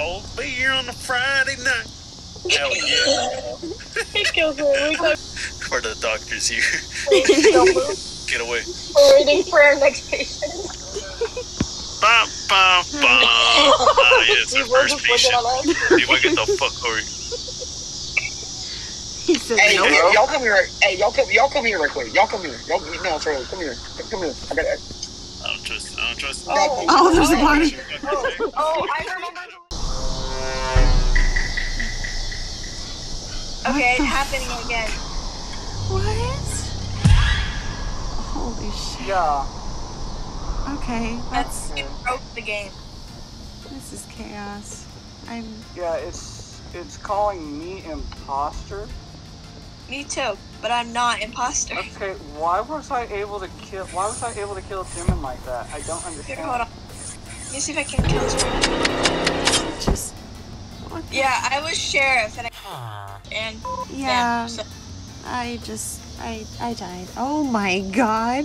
told be here on a Friday night. Hell yeah. It kills me. We For the doctor's here. Get away. we're waiting for our next patient. Bum, bum, bum. Ah, yeah, it's our first patient. You want to get the fuck over He said Hey, no. y- y'all come here. Hey, y'all come. Y'all come here real quick. Y'all come here. Y'all, no, sorry. Come here. Come here. I got. I don't trust. I don't trust. Oh. Oh, there's a body. Oh, oh, I remember. Okay, it's happening again. What? Holy shit. Yeah. Okay, That's that's it broke the game. this is chaos. I'm Yeah, it's it's calling me imposter. Me too, but I'm not imposter. Okay, why was I able to kill? Why was I able to kill Jimin like that? I don't Here, understand. hold on. Let me see if I can kill this. just. What Yeah, I was sheriff and I and Yeah. them, so- I just. I I died. Oh my god.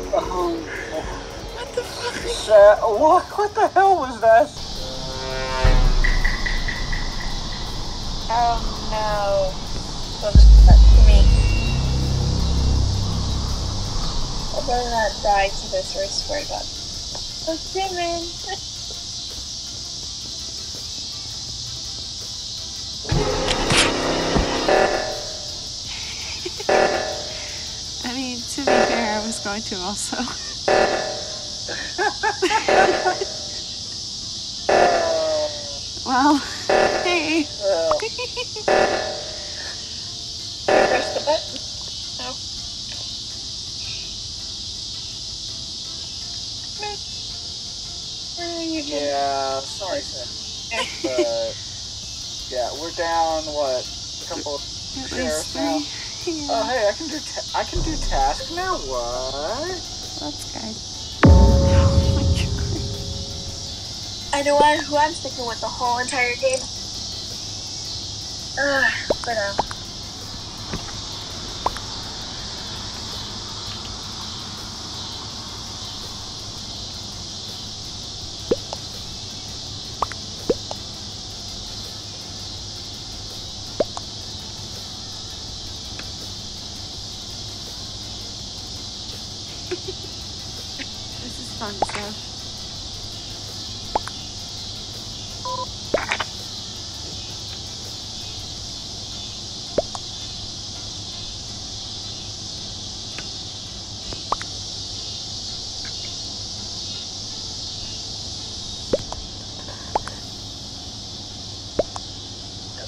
What the fuck? Sa- what? What the hell was that? Oh no. So this is to me. I better not die to this, or I swear to God. Oh, Jimin. I mean, to be fair, I was going to also. well, hey. Uh, Press the button. Yeah, sorry, sir. But yeah, we're down what? A couple. Of At Sheriff least now. three. Oh, hey, I can do. Ta- I can do task now. What? that's good. Oh my god. I know I, who I'm sticking with the whole entire game. Ugh, for now. Um, fun stuff.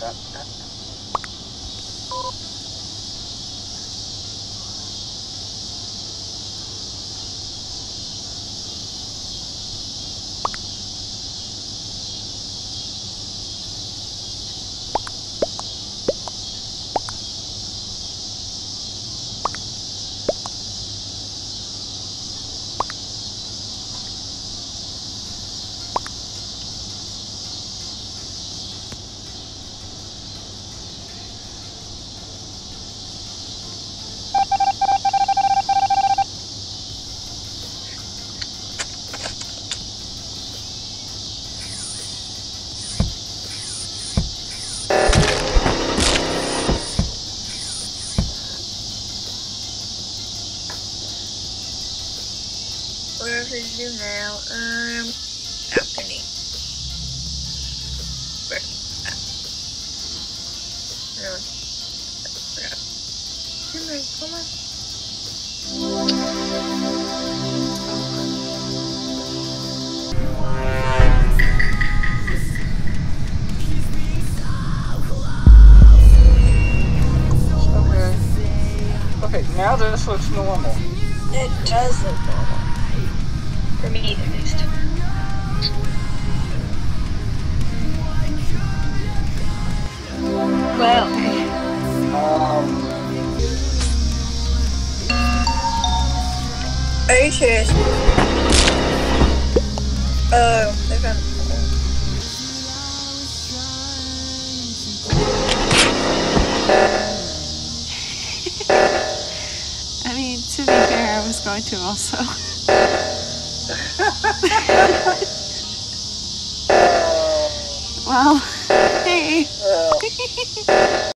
Yeah, that, Where is now? Um, balcony. No. Forgot. Come on, come on. okay. Okay, now this looks normal. It does look normal. Are you serious? Oh, they found. I mean, to be fair, I was going to also. Well, hey.